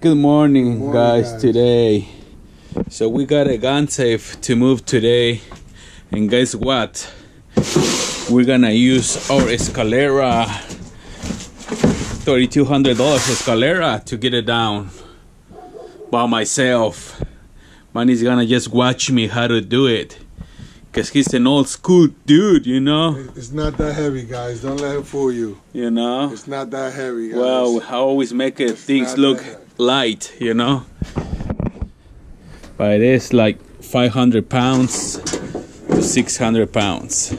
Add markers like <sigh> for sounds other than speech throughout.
good morning, Morning, guys, guys. Today, so we got a gun safe to move today, and guess what? We're gonna use our Escalera, thirty-two hundred dollars Escalera to get it down by myself. Manny's gonna just watch me how to do it, cause he's an old school dude, you know. It's not that heavy, guys. Don't let him fool you. You know. It's not that heavy, guys. Well, I always make it things look. Light, you know. But it is like 500 pounds to 600 pounds.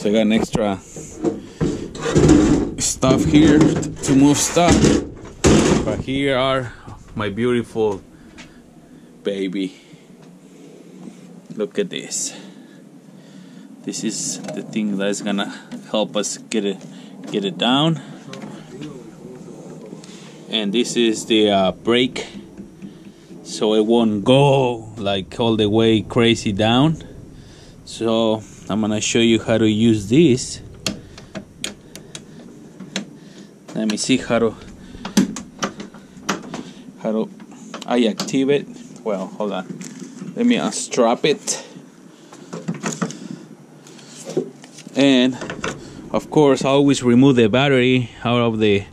So I got an extra stuff here to move stuff. But here are my beautiful baby. Look at this. This is the thing that's gonna help us get it get it down and this is the uh, brake so it won't go like all the way crazy down. So I'm gonna show you how to use this. Let me see how to how to I activate well hold on. Let me unstrap it. And of course I always remove the battery out of the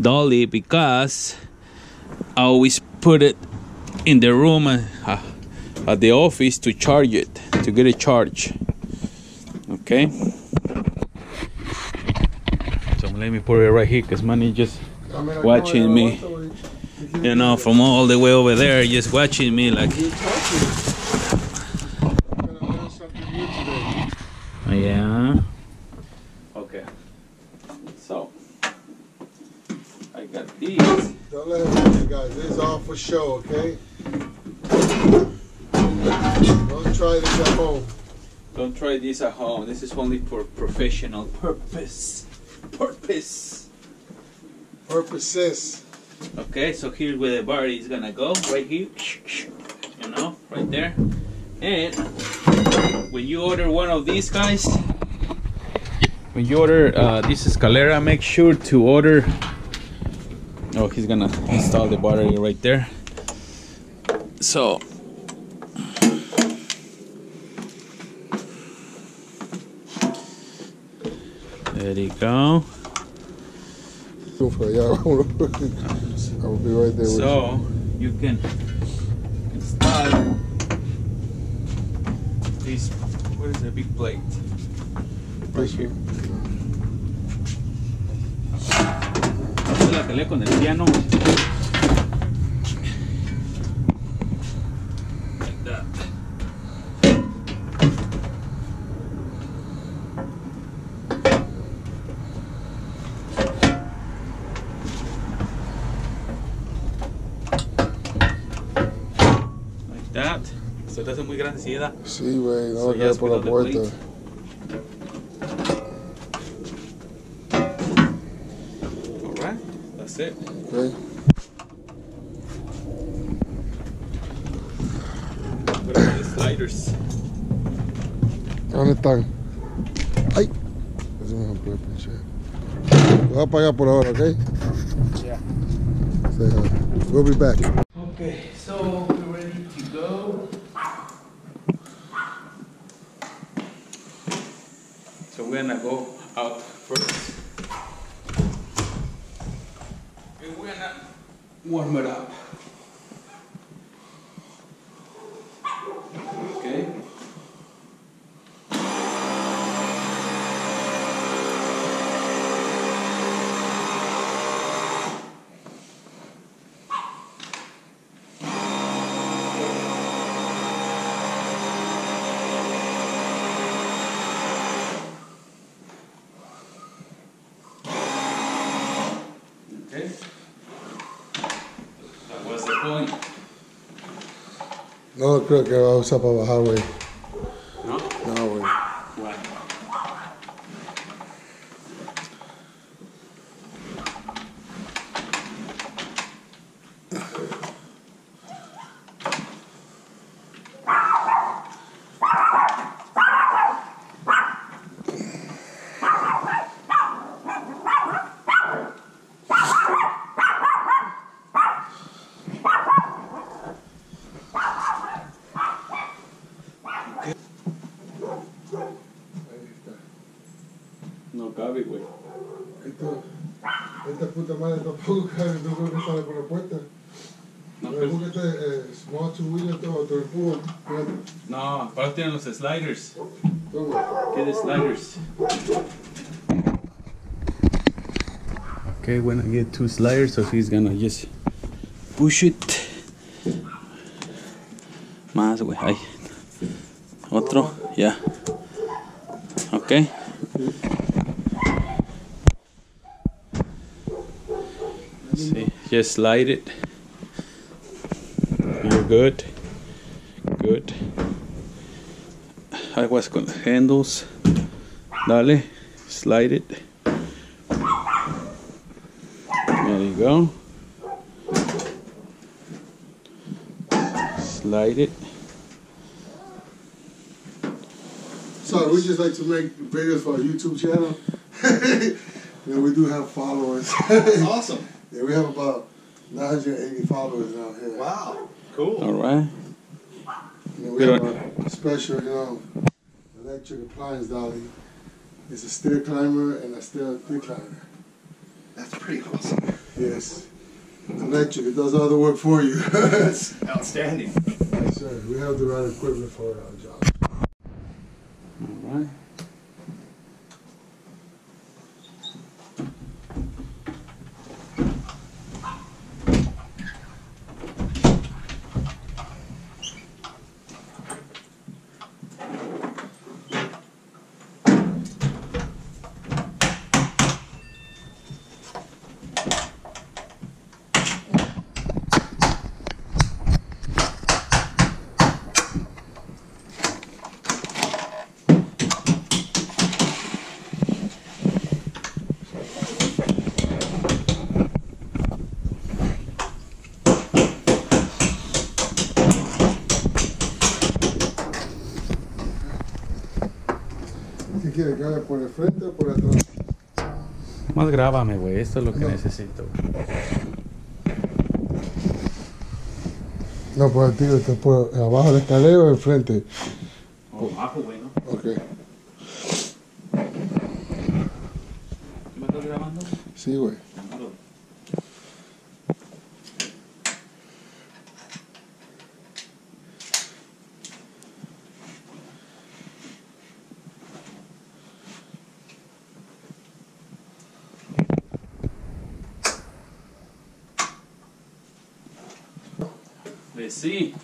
dolly because I always put it in the room uh, at the office to charge it to get a charge. Okay? So let me put it right here because Manny just I mean, I watching me. I want to- you know from all the way over there just watching me like You touch it. We're gonna learn something new today. yeah okay so I got these Don't let it fool you, guys. This is all for show, okay? Don't try this at home. Don't try this at home. This is only for professional purpose. Purpose. Purposes. Okay, so here's where the battery is gonna go. Right here. You know, right there. And when you order one of these guys, when you order uh, this Escalera, make sure to order. Oh, he's gonna install the battery right there. So there you go. Go for it. Yeah, <laughs> I will be right there with you. So you can install this. What is a big plate? Right here. La pelea con el piano. Like that. Like that. Se te hace muy grande si da. Sí, güey. No So lo ya quedes por la has put puerta. the Alright, that's it. Okay. What ¿Dónde están? ¡Ay! Eso me rompió pinche. Voy a apagar por ahora, ¿ok? Yeah. Say hi. We'll be back. Okay, so we're ready to go. So we're gonna go out first. And we're gonna warm it up. No creo que va a usar para bajar, güey. No, aparte tienen los sliders. Toma. ¿Qué de sliders? Okay, when I get two sliders, so he's gonna just push it. Más, güey, ahí. Otro, ya. Okay. See, just slide it. You're good. Good. Aguas con los handles. Dale, slide it. There you go. Slide it. So we just like to make videos for our YouTube channel. <laughs> yeah, we do have followers. <laughs> Awesome. yeah, we have about 980 followers now here. Wow. Cool. All right. Yeah, we Pero- have a special, you know, electric appliance dolly. It's a stair climber and a stair decliner. That's pretty awesome. Yes. It's electric. It does all the work for you. <laughs> yes, That's outstanding. sir. We have the right equipment for our job. All right. Más grábame, güey. Esto es lo que No. necesito. No, por el tiro, está por abajo del escalero o el frente. Oh, abajo, güey, ¿no? Ok. ¿Me estás grabando? Sí, güey. Let's see.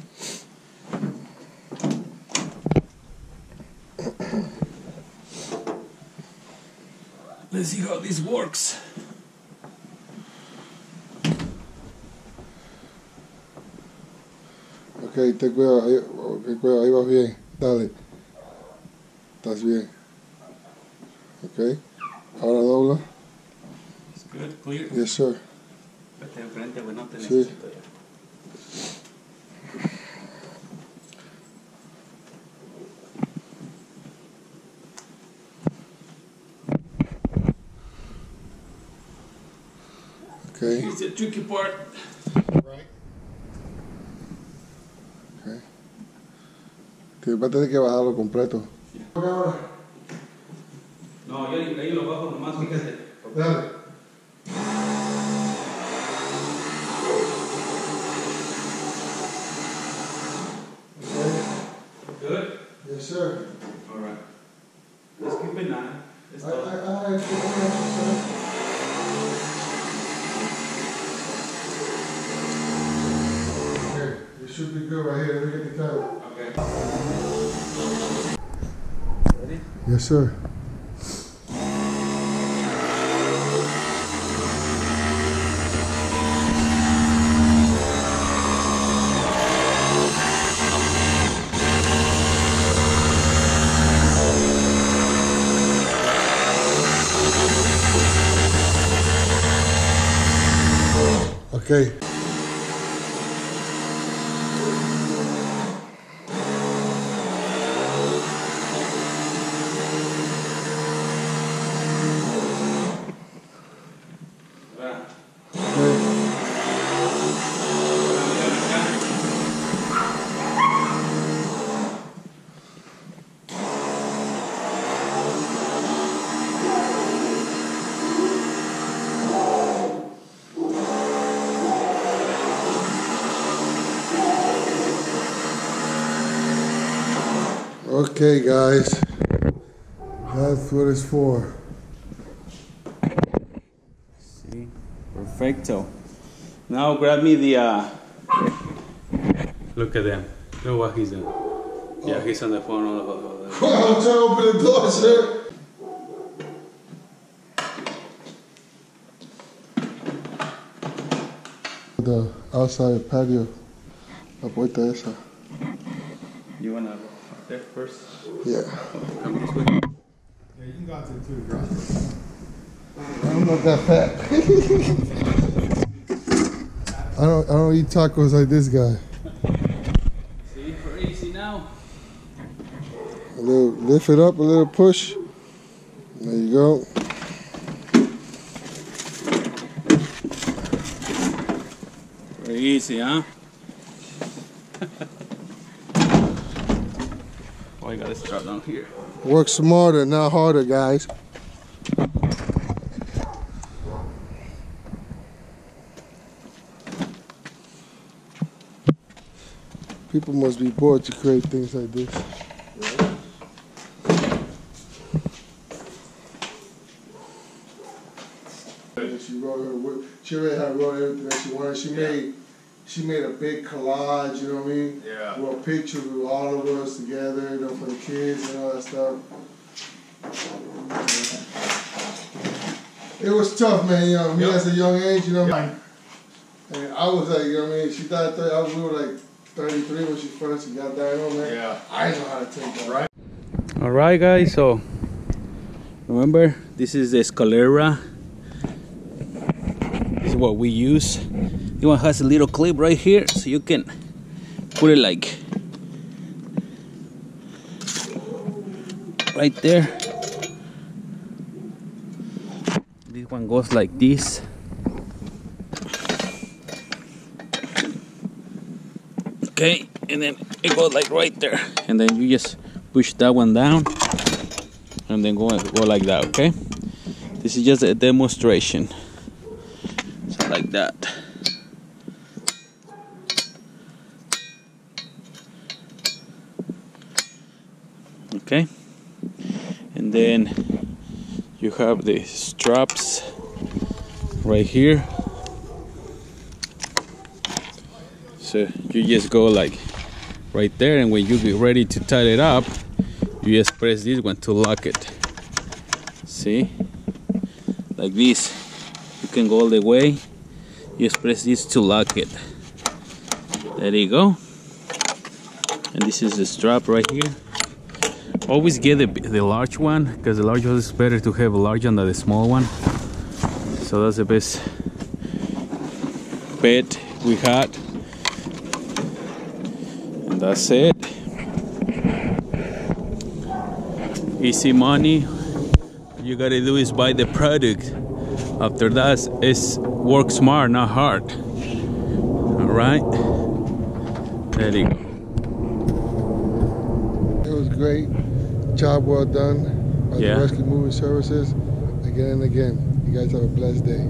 Let's see how this works. Ok, ten cuidado, ahí, ok, cuidado, ahí vas bien. Dale. Estás bien. Ok. Ahora dobla. It's good, clear. Yes, sir. Vete enfrente, güey, no te Sí. Necesito ya. Ok. Here's the tricky part. Right. Te va a tener que bajarlo completo. No, yo ahí ahí lo bajo nomás, fíjate. Dale. Should be good right here. Let me get the. Okay. Ready? Yes, sir. Okay. Right. okay. Okay, guys. That's what it's for. See? Perfecto. Now grab me the uh Look at them. Look what he's doing. Yeah, he's on the phone. <laughs> I'm trying to open the door, sir. The outside patio. La puerta esa. You wanna go up there first? Yeah. Come this way. Yeah, you can go out to the two. I'm not that fat. I don't I don't eat tacos like this guy. See, very easy now. A little lift it up, a little push. There you go. Very easy, huh? Oh, I got this strap down here. Work smarter, not harder, guys. People must be bored to create things like this. She wrote her. wo- She already had wrote everything that she wanted. She made. She made a big collage. You know what I mean? Yeah. Well, pictures with all of us together, you know, for the kids and all that stuff. It was tough, man. You know, me Yep. as a young age, you know, Yeah. and I was like, you know, what I mean, she died. 30, I was, we were like 33 when she first got diagnosed, man. Yeah. I know how to take that. Right. All right, guys. So remember, this is the Escalera. This is what we use. One has a little clip right here, so you can put it like right there. This one goes like this. Okay, and then it goes like right there, and then you just push that one down and then go go like that okay? This is just a demonstration. So like that okay. And then you have the straps right here. So you just go like right there and when you get ready to tie it up you just press this one to lock it. See? Like this. You can go all the way. You just press this to lock it. There you go. And this is the strap right here always get the, the large one because the large one is better to have a large one than the small one. So that's the best bet we had. And that's it. Easy money. You gotta do is buy the product. After that is work smart not hard. All right? There you go. It was great. Job well done by Yeah. the Rescue Moving Services again and again. You guys have a blessed day.